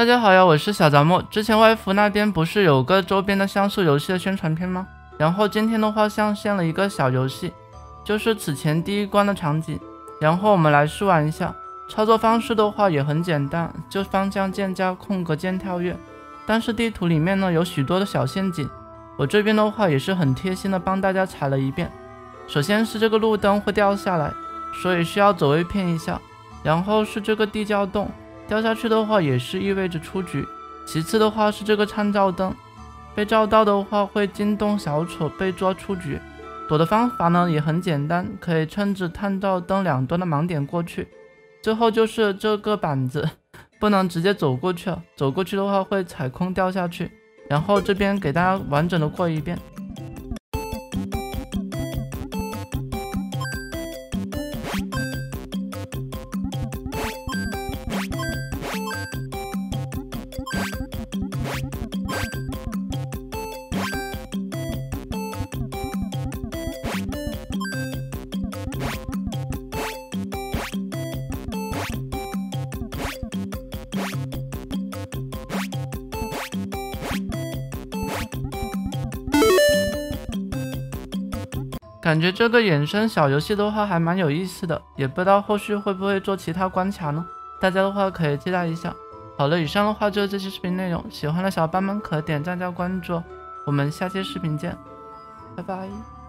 大家好呀，我是小杂木。之前外服那边不是有个周边的像素游戏的宣传片吗？然后今天的话上线了一个小游戏，就是此前第一关的场景。然后我们来试玩一下，操作方式的话也很简单，就方向键加空格键跳跃。但是地图里面呢有许多的小陷阱，我这边的话也是很贴心的帮大家踩了一遍。首先是这个路灯会掉下来，所以需要走位骗一下。然后是这个地窖洞。掉下去的话也是意味着出局。其次的话是这个参照灯，被照到的话会惊动小丑被捉出局。躲的方法呢也很简单，可以趁着探照灯两端的盲点过去。最后就是这个板子，不能直接走过去，走过去的话会踩空掉下去。然后这边给大家完整的过一遍。感觉这个衍生小游戏的话还蛮有意思的，也不知道后续会不会做其他关卡呢？大家的话可以期待一下。好了，以上的话就是这期视频内容，喜欢的小伙伴们可点赞加关注，我们下期视频见，拜拜。